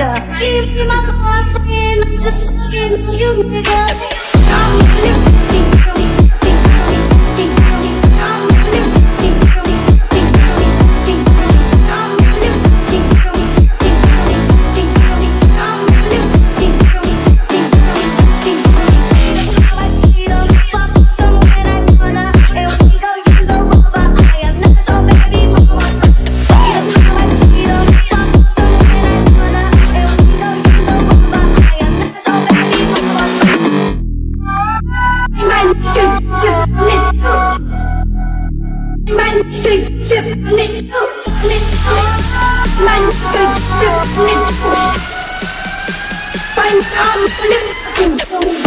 nigga. Be my boyfriend, I'm just fucking you, nigga. Find out,